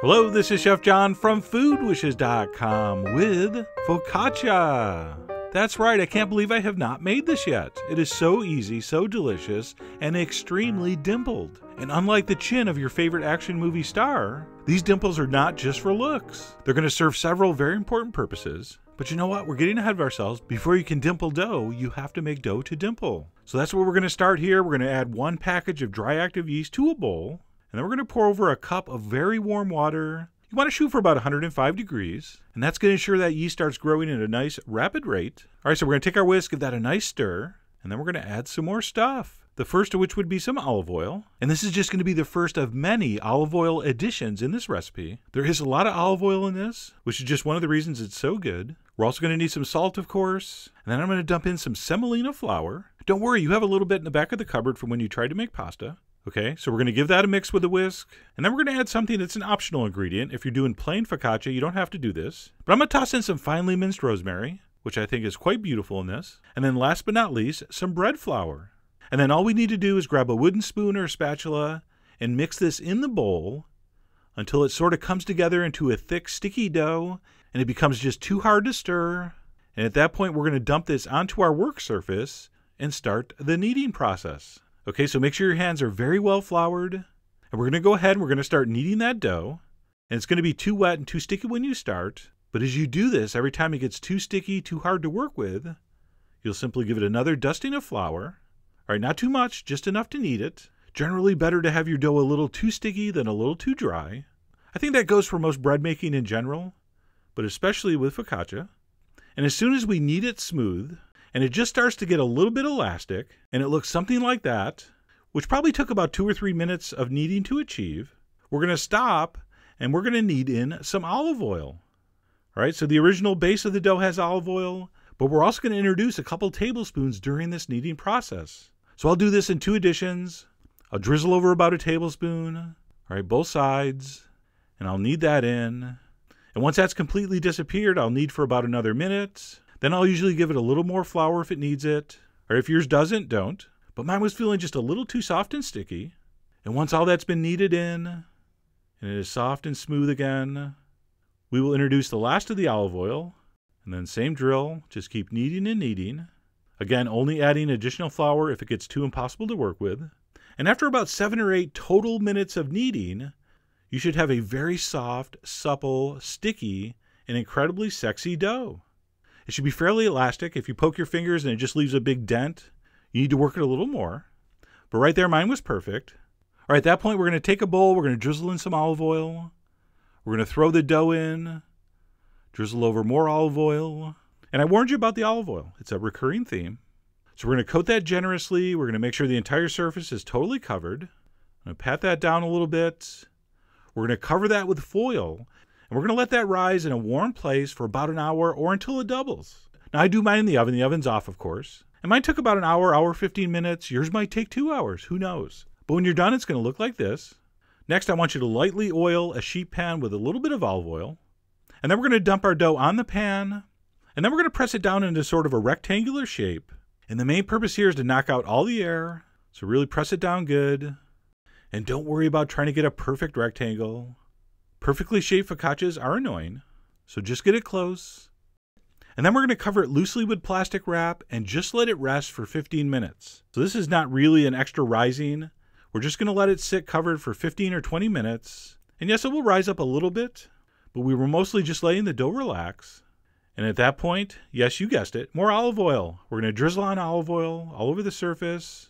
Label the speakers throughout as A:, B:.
A: Hello, this is Chef John from foodwishes.com with focaccia. That's right, I can't believe I have not made this yet. It is so easy, so delicious, and extremely dimpled. And unlike the chin of your favorite action movie star, these dimples are not just for looks. They're going to serve several very important purposes. But you know what? We're getting ahead of ourselves. Before you can dimple dough, you have to make dough to dimple. So that's where we're going to start here. We're going to add one package of dry active yeast to a bowl. And then we're going to pour over a cup of very warm water. You want to shoot for about 105 degrees, and that's going to ensure that yeast starts growing at a nice rapid rate. All right, so we're going to take our whisk, give that a nice stir, and then we're going to add some more stuff. The first of which would be some olive oil. And this is just going to be the first of many olive oil additions in this recipe. There is a lot of olive oil in this, which is just one of the reasons it's so good. We're also going to need some salt, of course. And then I'm going to dump in some semolina flour. Don't worry, you have a little bit in the back of the cupboard from when you tried to make pasta. Okay, so we're going to give that a mix with a whisk. And then we're going to add something that's an optional ingredient. If you're doing plain focaccia, you don't have to do this. But I'm going to toss in some finely minced rosemary, which I think is quite beautiful in this. And then last but not least, some bread flour. And then all we need to do is grab a wooden spoon or a spatula and mix this in the bowl until it sort of comes together into a thick, sticky dough and it becomes just too hard to stir. And at that point, we're going to dump this onto our work surface and start the kneading process. Okay, so make sure your hands are very well floured. And we're going to go ahead and we're going to start kneading that dough. And it's going to be too wet and too sticky when you start. But as you do this, every time it gets too sticky, too hard to work with, you'll simply give it another dusting of flour. All right, not too much, just enough to knead it. Generally better to have your dough a little too sticky than a little too dry. I think that goes for most bread making in general, but especially with focaccia. And as soon as we knead it smooth, and it just starts to get a little bit elastic, and it looks something like that, which probably took about two or three minutes of kneading to achieve. We're going to stop and we're going to knead in some olive oil. All right, so the original base of the dough has olive oil, but we're also going to introduce a couple tablespoons during this kneading process. So I'll do this in two additions. I'll drizzle over about a tablespoon, all right, both sides, and I'll knead that in. And once that's completely disappeared, I'll knead for about another minute. Then I'll usually give it a little more flour if it needs it, or if yours doesn't, don't. But mine was feeling just a little too soft and sticky. And once all that's been kneaded in, and it is soft and smooth again, we will introduce the last of the olive oil, and then same drill, just keep kneading and kneading. Again, only adding additional flour if it gets too impossible to work with. And after about seven or eight total minutes of kneading, you should have a very soft, supple, sticky, and incredibly sexy dough. It should be fairly elastic. If you poke your fingers and it just leaves a big dent, you need to work it a little more. But right there, mine was perfect. All right, at that point, we're going to take a bowl, we're going to drizzle in some olive oil, we're going to throw the dough in, drizzle over more olive oil. And I warned you about the olive oil, it's a recurring theme. So we're going to coat that generously. We're going to make sure the entire surface is totally covered. I'm going to pat that down a little bit. We're going to cover that with foil and we're going to let that rise in a warm place for about an hour or until it doubles. Now, I do mine in the oven. The oven's off, of course. And mine took about an hour, hour 15 minutes. Yours might take two hours. Who knows? But when you're done, it's going to look like this. Next, I want you to lightly oil a sheet pan with a little bit of olive oil. And then we're going to dump our dough on the pan. And then we're going to press it down into sort of a rectangular shape. And the main purpose here is to knock out all the air. So really press it down good. And don't worry about trying to get a perfect rectangle. Perfectly shaped focaccias are annoying, so just get it close. And then we're going to cover it loosely with plastic wrap and just let it rest for 15 minutes. So this is not really an extra rising. We're just going to let it sit covered for 15 or 20 minutes. And yes, it will rise up a little bit, but we were mostly just letting the dough relax. And at that point, yes, you guessed it, more olive oil. We're going to drizzle on olive oil all over the surface.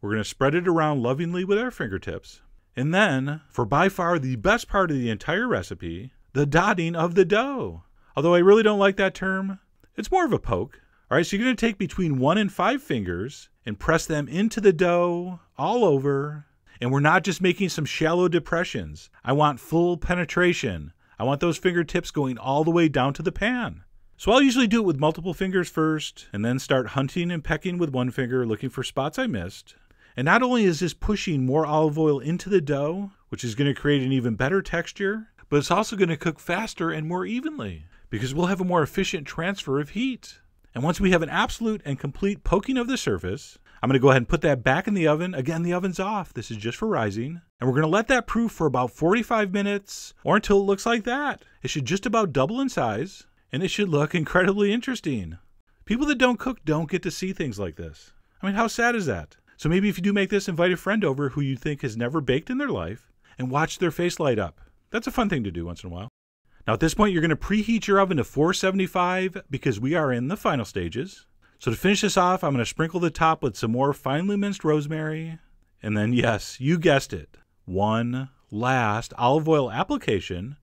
A: We're going to spread it around lovingly with our fingertips. And then, for by far the best part of the entire recipe, the dotting of the dough. Although I really don't like that term, it's more of a poke. All right, so you're going to take between one and five fingers and press them into the dough all over. And we're not just making some shallow depressions. I want full penetration. I want those fingertips going all the way down to the pan. So I'll usually do it with multiple fingers first, and then start hunting and pecking with one finger, looking for spots I missed. And not only is this pushing more olive oil into the dough, which is going to create an even better texture, but it's also going to cook faster and more evenly because we'll have a more efficient transfer of heat. And once we have an absolute and complete poking of the surface, I'm going to go ahead and put that back in the oven. Again, the oven's off. This is just for rising. And we're going to let that proof for about 45 minutes or until it looks like that. It should just about double in size and it should look incredibly interesting. People that don't cook don't get to see things like this. I mean, how sad is that? So maybe if you do make this, invite a friend over who you think has never baked in their life and watch their face light up. That's a fun thing to do once in a while. Now, at this point, you're going to preheat your oven to 475 because we are in the final stages. So to finish this off, I'm going to sprinkle the top with some more finely minced rosemary. And then, yes, you guessed it, one last olive oil application.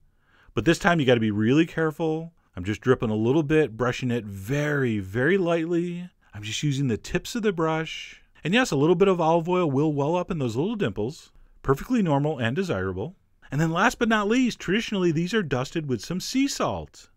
A: But this time you got to be really careful. I'm just dripping a little bit, brushing it very, very lightly. I'm just using the tips of the brush. And yes, a little bit of olive oil will well up in those little dimples. Perfectly normal and desirable. And then last but not least, traditionally these are dusted with some sea salt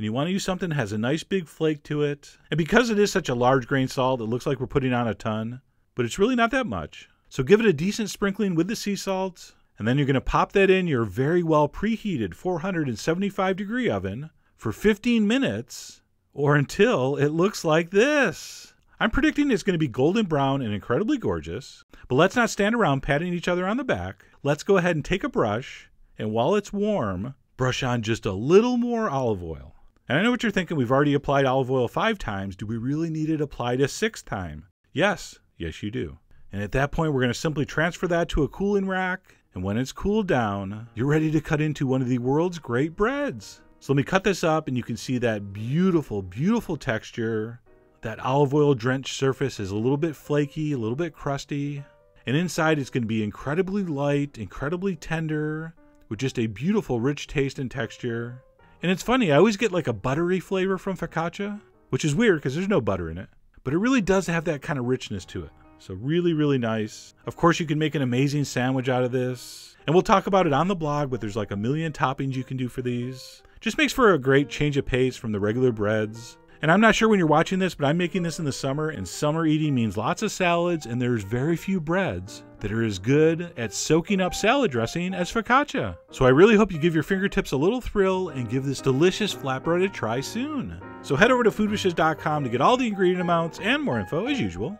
A: and you want to use something that has a nice big flake to it. And because it is such a large grain salt, it looks like we're putting on a ton, but it's really not that much. So give it a decent sprinkling with the sea salt, and then you're going to pop that in your very well preheated 475 degree oven for 15 minutes or until it looks like this. I'm predicting it's going to be golden brown and incredibly gorgeous, but let's not stand around patting each other on the back. Let's go ahead and take a brush, and while it's warm, brush on just a little more olive oil. And I know what you're thinking. We've already applied olive oil five times. Do we really need it applied a sixth time? Yes, yes, you do. And at that point, we're going to simply transfer that to a cooling rack. And when it's cooled down, you're ready to cut into one of the world's great breads. So let me cut this up, and you can see that beautiful, beautiful texture. That olive oil drenched surface is a little bit flaky, a little bit crusty. And inside, it's going to be incredibly light, incredibly tender, with just a beautiful, rich taste and texture. And it's funny, I always get like a buttery flavor from focaccia, which is weird because there's no butter in it. But it really does have that kind of richness to it. So really, really nice. Of course, you can make an amazing sandwich out of this. And we'll talk about it on the blog, but there's like a million toppings you can do for these. Just makes for a great change of pace from the regular breads. And I'm not sure when you're watching this, but I'm making this in the summer, and summer eating means lots of salads, and there's very few breads that are as good at soaking up salad dressing as focaccia. So I really hope you give your fingertips a little thrill and give this delicious flatbread a try soon. So head over to foodwishes.com to get all the ingredient amounts and more info as usual.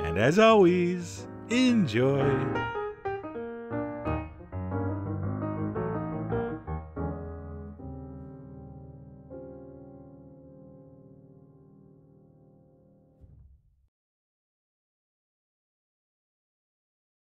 A: And as always, enjoy.